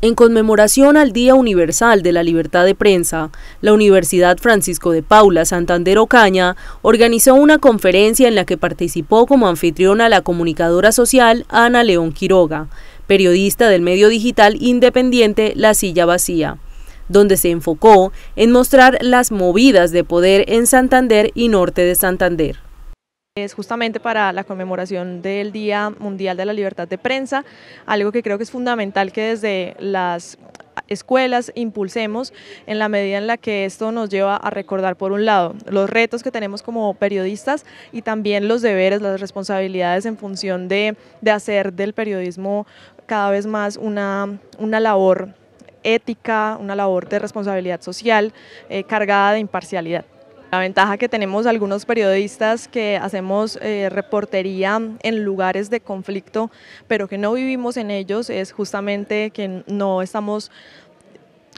En conmemoración al Día Universal de la Libertad de Prensa, la Universidad Francisco de Paula Santander Ocaña organizó una conferencia en la que participó como anfitriona la comunicadora social Ana León Quiroga, periodista del medio digital independiente La Silla Vacía, donde se enfocó en mostrar las movidas de poder en Santander y norte de Santander. Es justamente para la conmemoración del Día Mundial de la Libertad de Prensa, algo que creo que es fundamental que desde las escuelas impulsemos en la medida en la que esto nos lleva a recordar, por un lado, los retos que tenemos como periodistas y también los deberes, las responsabilidades en función de, hacer del periodismo cada vez más una, una labor ética, una labor de responsabilidad social eh, cargada de imparcialidad. La ventaja que tenemos algunos periodistas que hacemos eh, reportería en lugares de conflicto, pero que no vivimos en ellos, es justamente que no estamos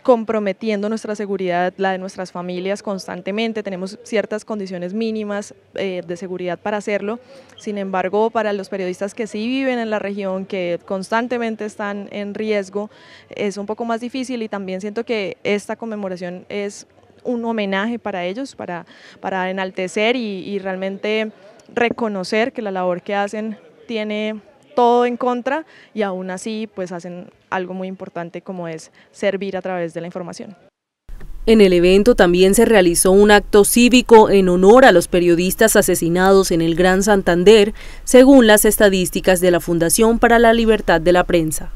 comprometiendo nuestra seguridad, la de nuestras familias constantemente, tenemos ciertas condiciones mínimas eh, de seguridad para hacerlo, sin embargo para los periodistas que sí viven en la región, que constantemente están en riesgo, es un poco más difícil y también siento que esta conmemoración es un homenaje para ellos, para, para enaltecer y, realmente reconocer que la labor que hacen tiene todo en contra y aún así pues hacen algo muy importante como es servir a través de la información. En el evento también se realizó un acto cívico en honor a los periodistas asesinados en el Gran Santander, según las estadísticas de la Fundación para la Libertad de la Prensa.